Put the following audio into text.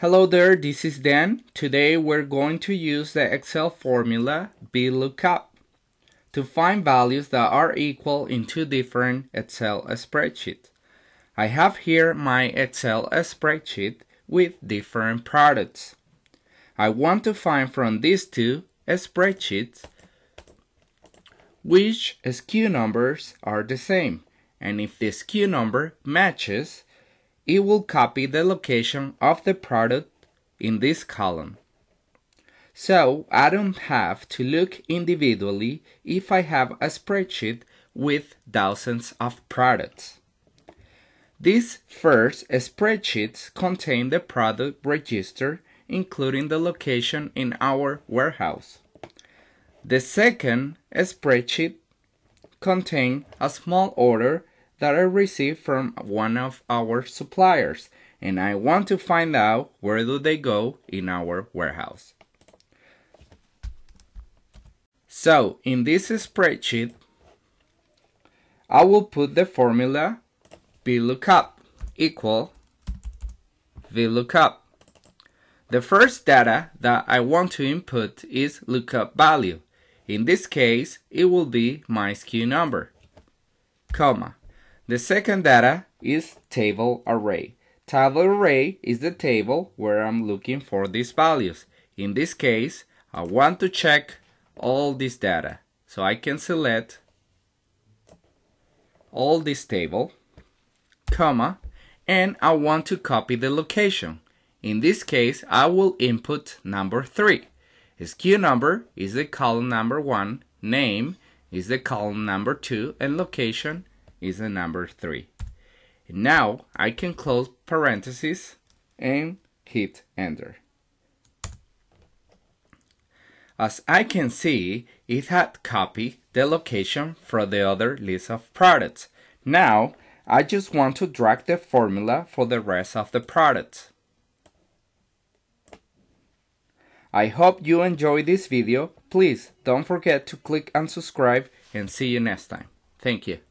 Hello there, this is Dan. Today we're going to use the Excel formula VLOOKUP to find values that are equal in two different Excel spreadsheets. I have here my Excel spreadsheet with different products. I want to find from these two spreadsheets which SKU numbers are the same and if the SKU number matches it will copy the location of the product in this column. So I don't have to look individually if I have a spreadsheet with thousands of products. These first spreadsheets contain the product register including the location in our warehouse. The second spreadsheet contains a small order that I received from one of our suppliers and I want to find out where do they go in our warehouse. So in this spreadsheet, I will put the formula VLOOKUP equal VLOOKUP. The first data that I want to input is lookup value. In this case, it will be my SKU number, comma. The second data is table array. Table array is the table where I'm looking for these values. In this case, I want to check all this data. So I can select all this table, comma, and I want to copy the location. In this case, I will input number 3. SKU number is the column number 1, name is the column number 2, and location is the number 3. Now I can close parentheses and hit enter. As I can see, it had copied the location from the other list of products. Now, I just want to drag the formula for the rest of the products. I hope you enjoyed this video. Please don't forget to click and subscribe and see you next time. Thank you.